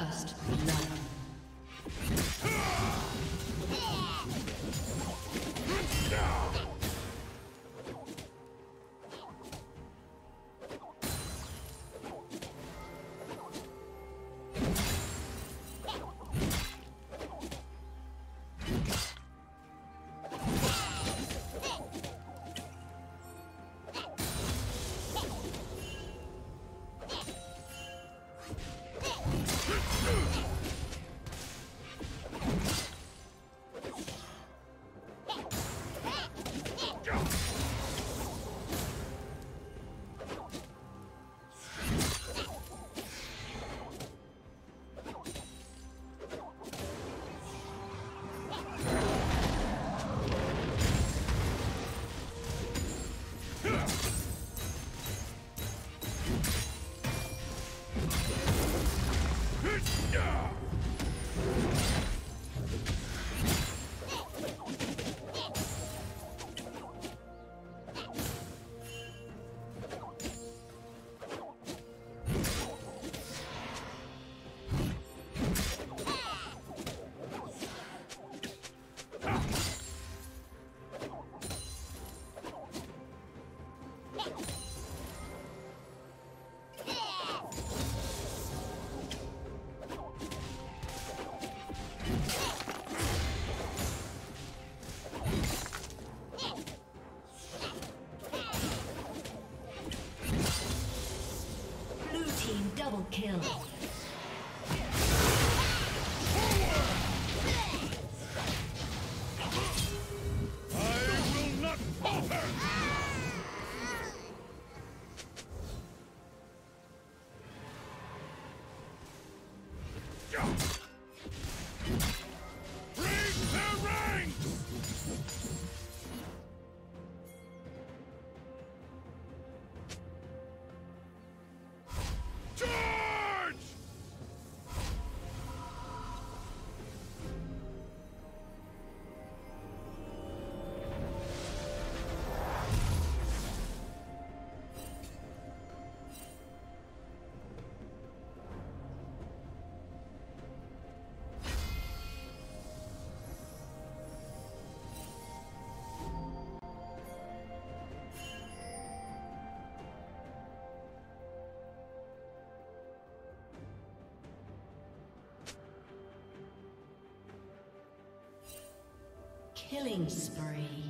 First kill. Killing spree.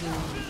Spree.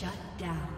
Shut down.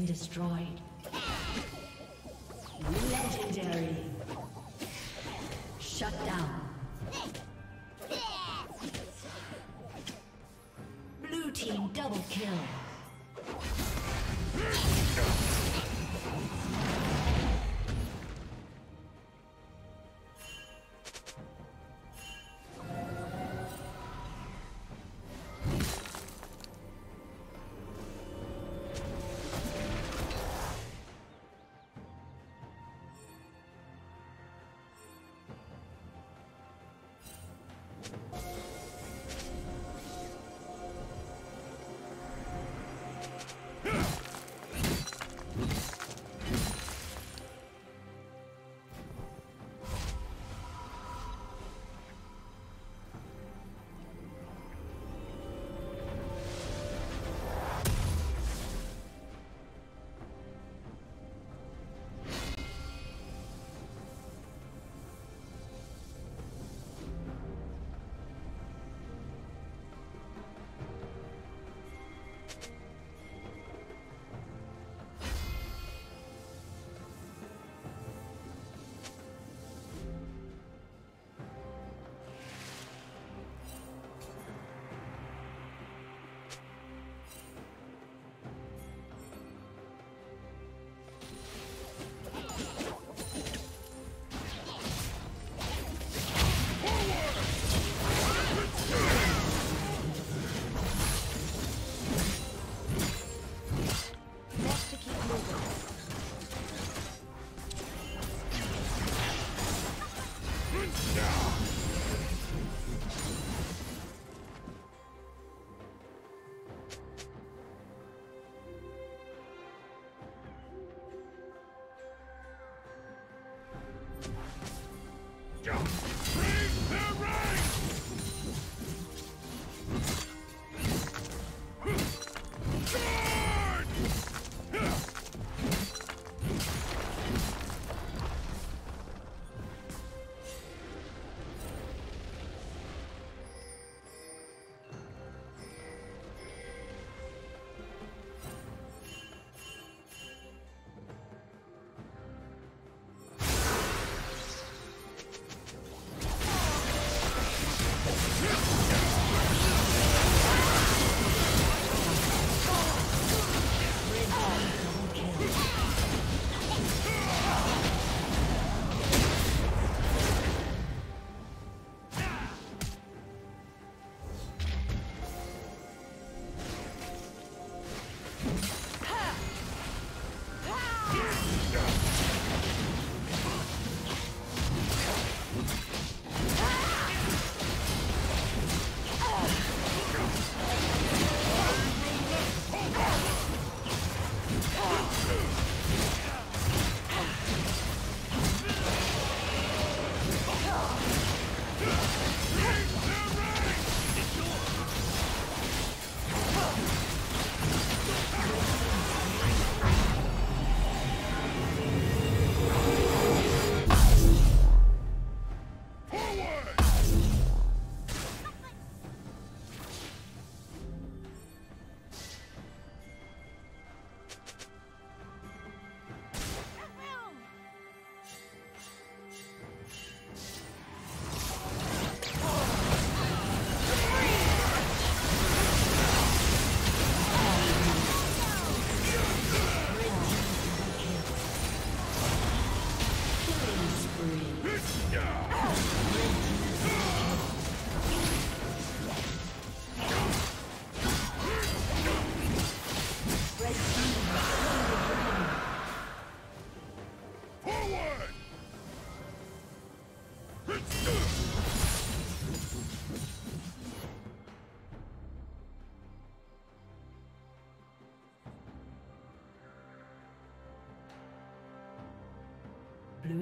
been destroyed. Legendary. Shut down.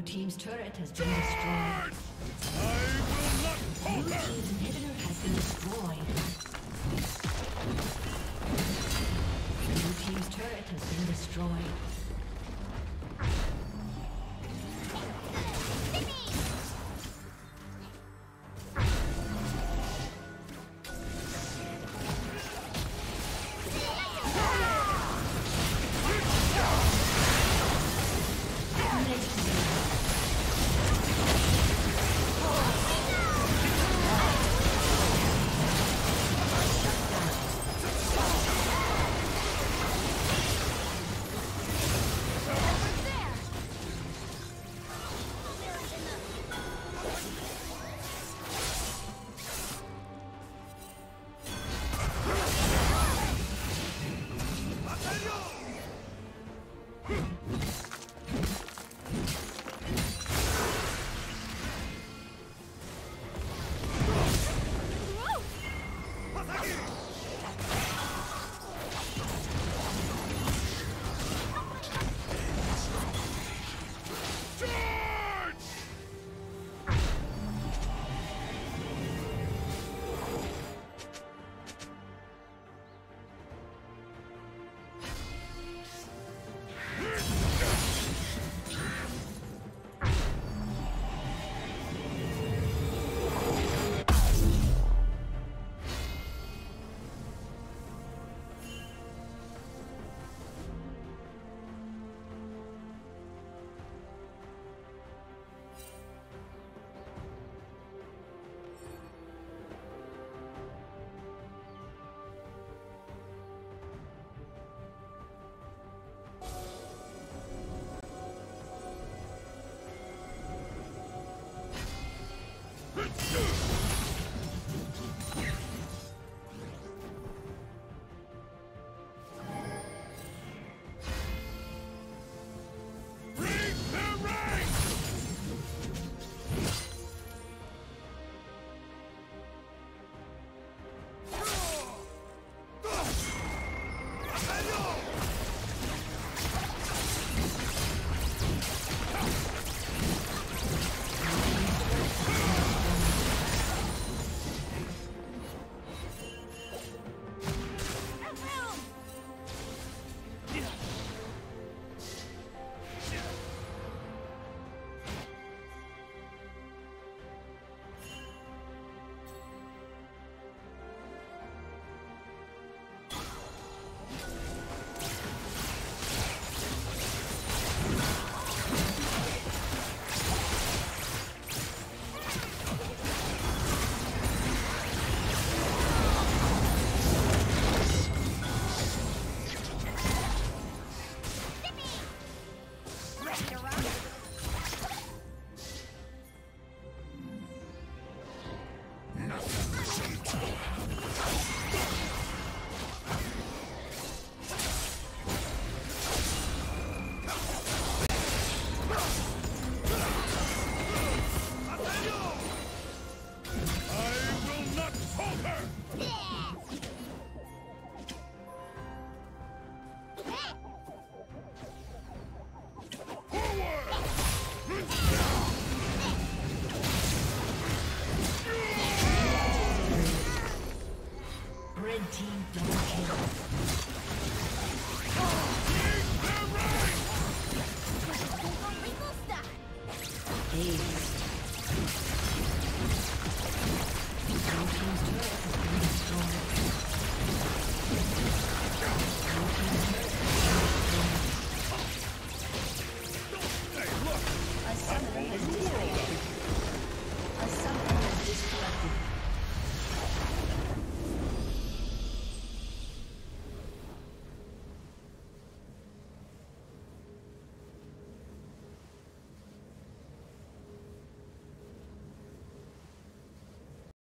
Team's turret has been destroyed. I will not falter! Team's inhibitor has been destroyed. Blue Team's turret has been destroyed.